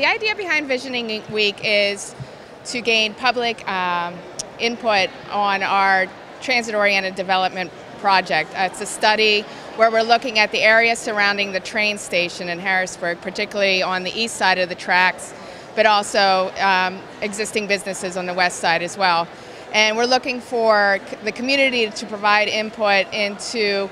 The idea behind Visioning Week is to gain public um, input on our transit-oriented development project. Uh, it's a study where we're looking at the area surrounding the train station in Harrisburg, particularly on the east side of the tracks, but also um, existing businesses on the west side as well. And we're looking for the community to provide input into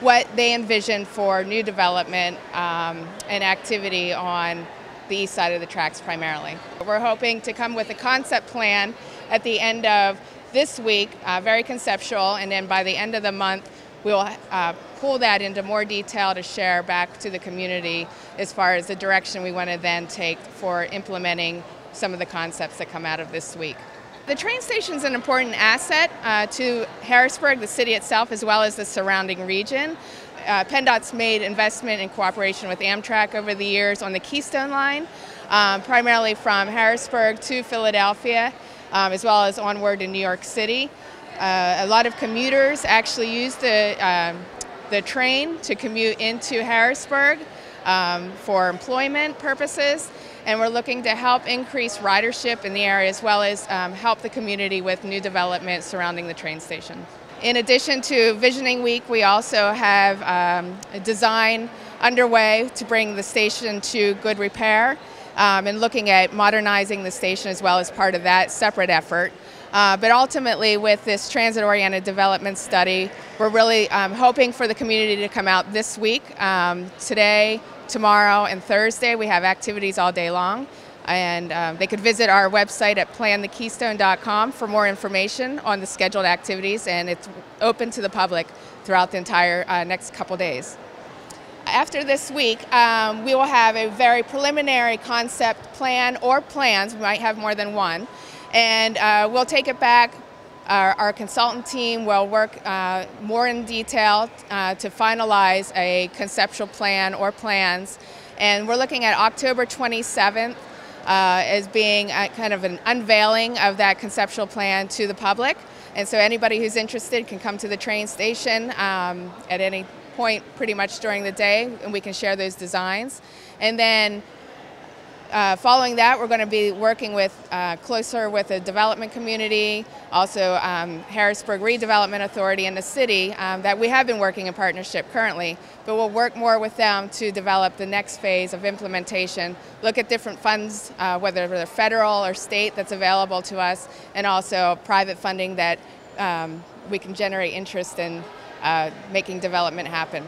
what they envision for new development um, and activity on the east side of the tracks primarily. We're hoping to come with a concept plan at the end of this week, uh, very conceptual, and then by the end of the month, we'll uh, pull that into more detail to share back to the community as far as the direction we want to then take for implementing some of the concepts that come out of this week. The train station is an important asset uh, to Harrisburg, the city itself, as well as the surrounding region. Uh, PennDOT's made investment in cooperation with Amtrak over the years on the Keystone Line, um, primarily from Harrisburg to Philadelphia, um, as well as onward to New York City. Uh, a lot of commuters actually use the, um, the train to commute into Harrisburg um, for employment purposes, and we're looking to help increase ridership in the area as well as um, help the community with new development surrounding the train station. In addition to Visioning Week, we also have um, a design underway to bring the station to good repair um, and looking at modernizing the station as well as part of that separate effort. Uh, but ultimately, with this transit-oriented development study, we're really um, hoping for the community to come out this week. Um, today, tomorrow, and Thursday, we have activities all day long. And um, they could visit our website at planthekeystone.com for more information on the scheduled activities, and it's open to the public throughout the entire uh, next couple days. After this week, um, we will have a very preliminary concept plan or plans, we might have more than one, and uh, we'll take it back. Our, our consultant team will work uh, more in detail uh, to finalize a conceptual plan or plans. And we're looking at October 27th uh, as being a, kind of an unveiling of that conceptual plan to the public. And so anybody who's interested can come to the train station um, at any point pretty much during the day and we can share those designs. And then uh, following that, we're going to be working with uh, closer with the development community, also um, Harrisburg Redevelopment Authority and the city um, that we have been working in partnership currently, but we'll work more with them to develop the next phase of implementation, look at different funds, uh, whether they're federal or state that's available to us, and also private funding that um, we can generate interest in uh, making development happen.